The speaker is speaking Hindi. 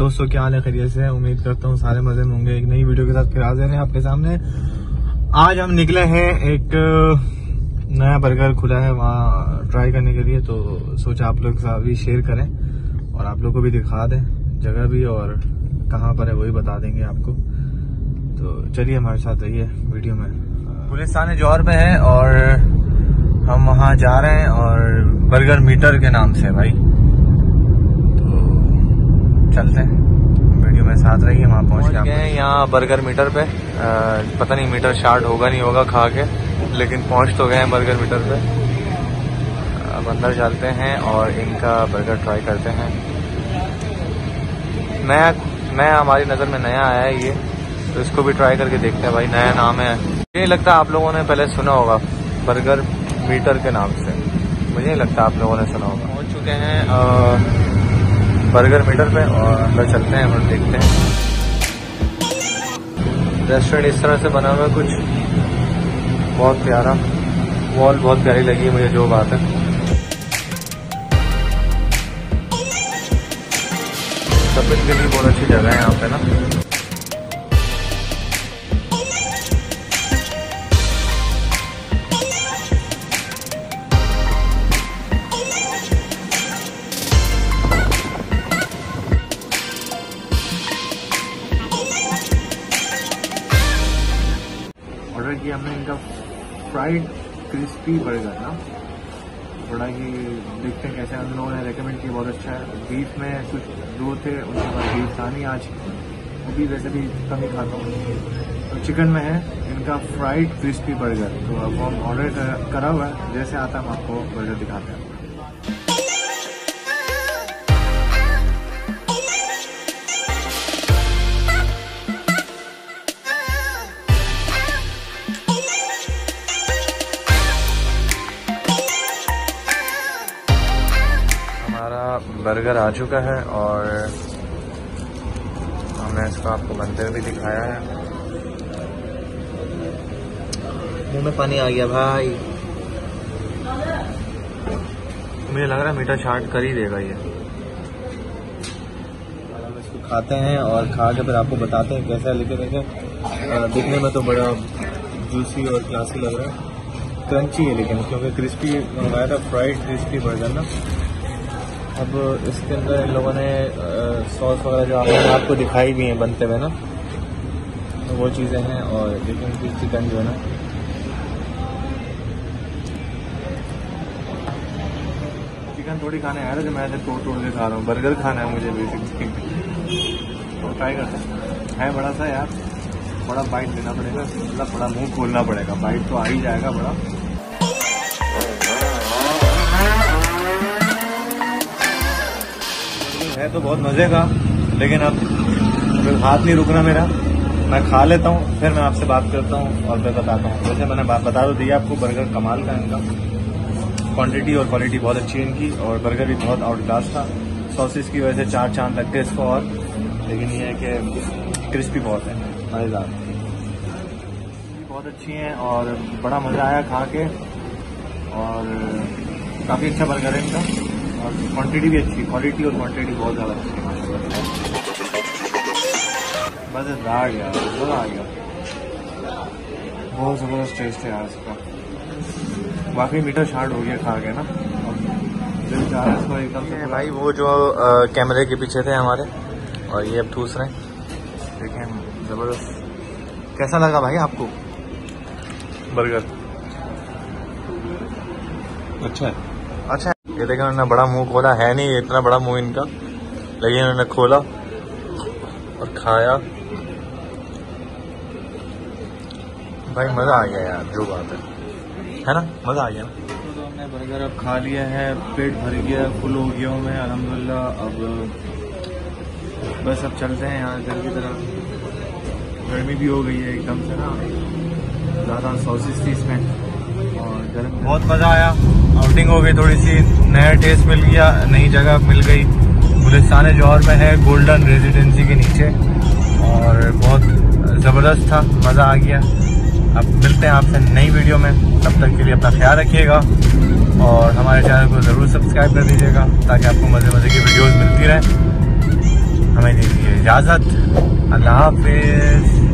दोस्तों, क्या हाल है? खैरियत से उम्मीद करता हूँ सारे मज़े में होंगे। एक नई वीडियो के साथ फिर हाजिर हैं आपके सामने। आज हम निकले हैं एक नया बर्गर खुला है वहाँ ट्राई करने के लिए तो सोचा आप लोग के साथ भी शेयर करें और आप लोग को भी दिखा दें। जगह भी और कहाँ पर है, वही बता देंगे आपको। तो चलिए हमारे साथ रहिए वीडियो में। पुलिस थाने जौहर पे है और हम वहाँ जा रहे हैं और बर्गर मीटर के नाम से भाई। तो चलते हैं। वीडियो में साथ रहिए वहाँ पहुँच गए हैं यहाँ बर्गर मीटर पे। आ, पता नहीं मीटर स्टार्ट होगा नहीं होगा खा के लेकिन पहुँच तो गए हैं बर्गर मीटर पे। अब अंदर चलते हैं और इनका बर्गर ट्राई करते हैं। नया नया हमारी नज़र में नया आया है ये तो इसको भी ट्राई करके देखते हैं भाई नया नाम है। मुझे नहीं लगता आप लोगों ने पहले सुना होगा बर्गर मीटर के नाम से। मुझे नहीं लगता आप लोगों ने सुना होगा। पहुँच चुके हैं आ, बर्गर मीटर पे और अंदर चलते हैं और देखते हैं। रेस्टोरेंट इस तरह से बना हुआ है कुछ बहुत प्यारा वॉल बहुत प्यारी लगी है मुझे जो बात है। सफ़ेद के लिए बहुत अच्छी जगह है यहाँ पे ना। किया हमने इनका फ्राइड क्रिस्पी बर्गर ना, थोड़ा ही देखते हैं कैसे हम लोगों ने रेकमेंड किया, बहुत अच्छा है। बीफ में कुछ दो थे, उनके बाद बीफ था नहीं आज। वो भी वैसे भी कम ही खाता हूँ। तो चिकन में है इनका फ्राइड क्रिस्पी बर्गर तो अब हम ऑर्डर करा हुआ है, जैसे आता हम आपको बर्गर दिखाते हैं। बर्गर आ चुका है और हमने इसको आपको बनते हुए भी दिखाया है। मुँह में पानी आ गया भाई। मुझे लग रहा है मीठा चाट कर ही देगा ये। हम इसको खाते हैं और खा के फिर आपको बताते हैं कैसा है लेकिन देखें दिखने में तो बड़ा जूसी और क्लासी लग रहा है। क्रंची है लेकिन क्योंकि क्रिस्पी मंगाया था फ्राइड क्रिस्पी बर्गर ना। अब इसके अंदर इन लोगों ने सॉस वगैरह जो आपने आपको दिखाई भी हैं बनते हुए ना तो वो चीज़ें हैं और लेकिन फिर चिकन जो है ना। चिकन थोड़ी खाने आया था जो मैं तोड़ तोड़ के खा रहा हूँ। बर्गर खाना है मुझे बेसिकली तो ट्राई करते हैं। है बड़ा सा यार, बड़ा बाइट देना पड़ेगा मतलब बड़ा मुँह खोलना पड़ेगा। बाइट तो आ ही जाएगा बड़ा। है तो बहुत मज़े का, लेकिन अब हाथ नहीं रुकना मेरा। मैं खा लेता हूँ, फिर मैं आपसे बात करता हूँ और फिर बताता हूँ। वैसे मैंने बात बता तो दी आपको, बर्गर कमाल का इनका। क्वांटिटी और क्वालिटी बहुत अच्छी है इनकी, और बर्गर भी बहुत आउट क्लास था। सॉसेस की वजह से चार चाँद लगते हैं इसको और, लेकिन ये है कि क्रिस्पी बहुत है, मज़ेदार। बहुत अच्छी हैं और बड़ा मज़ा आया खा के, और काफ़ी अच्छा बर्गर है इनका। और क्वांटिटी भी अच्छी क्वालिटी और क्वांटिटी बहुत ज़्यादा अच्छी है। मज़ेदार आ गया मज़ा आ गया। बहुत ज़बरदस्त टेस्ट है यार इसका। वाकई मीठा शार्ट हो गया खा के ना। दिल चाह रहा है इसको एकदम भाई वो जो कैमरे के पीछे थे हमारे और ये अब ठूस रहे हैं देखें ज़बरदस्त। कैसा लगा भाई आपको? बर्गर। अच्छा है। अच्छा ये देखें उन्होंने बड़ा मुँह खोला है नहीं इतना बड़ा मुँह इनका। लेकिन उन्होंने खोला और खाया। भाई मज़ा आ गया यार जो बात है। है ना? मज़ा आ गया ना? तो हमने बर्गर अब खा लिया है पेट भर गया फुल हो गया हूँ मैं अल्हम्दुलिल्लाह। अब बस अब चलते हैं यहाँ घर की तरफ़। गर्मी भी हो गई है एकदम से ना। ज़्यादा सॉसेस थी इसमें। और गर्म बहुत मज़ा आया। आउटिंग हो गई थोड़ी सी, नया टेस्ट मिल गया, नई जगह मिल गई। गुलिस्तान जौहर में है गोल्डन रेजिडेंसी के नीचे। और बहुत ज़बरदस्त था, मज़ा आ गया। अब मिलते हैं आपसे नई वीडियो में। तब तक के लिए अपना ख्याल रखिएगा। और हमारे चैनल को ज़रूर सब्सक्राइब कर दीजिएगा, ताकि आपको मज़े मज़े की वीडियोज़ मिलती रहें। हमें दीजिए इजाज़त। अल्लाह हाफिज़।